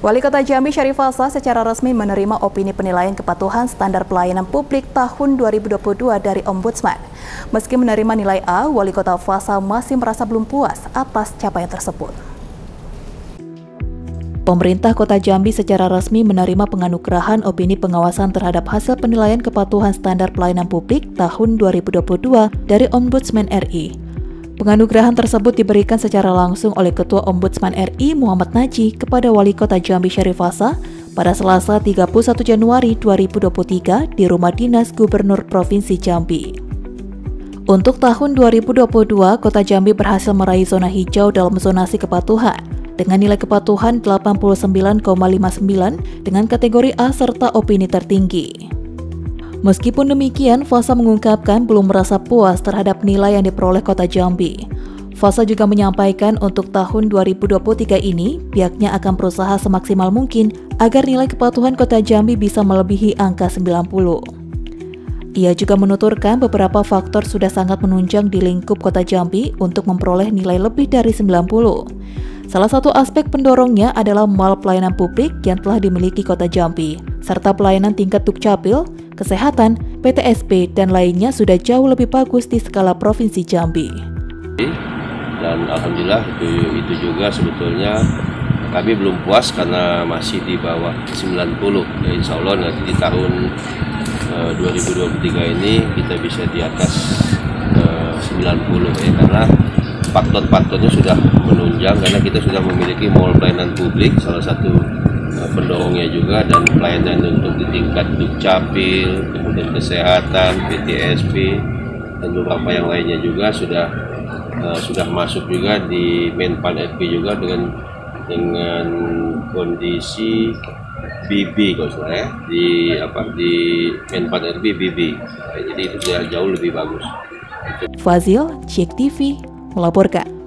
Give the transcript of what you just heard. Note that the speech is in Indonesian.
Wali Kota Jambi Syarif Fasa secara resmi menerima opini penilaian kepatuhan standar pelayanan publik tahun 2022 dari Ombudsman. Meski menerima nilai A, Wali Kota Fasa masih merasa belum puas atas capaian tersebut. Pemerintah Kota Jambi secara resmi menerima penganugerahan opini pengawasan terhadap hasil penilaian kepatuhan standar pelayanan publik tahun 2022 dari Ombudsman RI. Penganugerahan tersebut diberikan secara langsung oleh Ketua Ombudsman RI Muhammad Naji kepada Wali Kota Jambi Syarif Fasa pada Selasa 31 Januari 2023 di Rumah Dinas Gubernur Provinsi Jambi. Untuk tahun 2022, Kota Jambi berhasil meraih zona hijau dalam zonasi kepatuhan dengan nilai kepatuhan 89,59 dengan kategori A serta opini tertinggi. Meskipun demikian, Fasa mengungkapkan belum merasa puas terhadap nilai yang diperoleh kota Jambi. Fasa juga menyampaikan untuk tahun 2023 ini, pihaknya akan berusaha semaksimal mungkin agar nilai kepatuhan kota Jambi bisa melebihi angka 90. Ia juga menuturkan beberapa faktor sudah sangat menunjang di lingkup kota Jambi untuk memperoleh nilai lebih dari 90. Salah satu aspek pendorongnya adalah mal pelayanan publik yang telah dimiliki kota Jambi, serta pelayanan tingkat Dukcapil, kesehatan, PTSP, dan lainnya sudah jauh lebih bagus di skala Provinsi Jambi. Dan Alhamdulillah itu, itu juga sebetulnya kami belum puas karena masih di bawah 90. Ya, insya Allah nanti di tahun eh, 2023 ini kita bisa di atas uh, 90 ya karena faktor-faktornya sudah menunjang karena kita sudah memiliki mall pelayanan publik salah satu Eh, pendorongnya juga dan pelayanan untuk di tingkat dukcapil, kemudian kesehatan, PTSP dan beberapa yang lainnya juga sudah uh, sudah masuk juga di Menpan RP juga dengan dengan kondisi BB kalau salah ya di apa di Menpan RP BB. Jadi itu sudah jauh lebih bagus. Fazil, Cek TV melaporkan.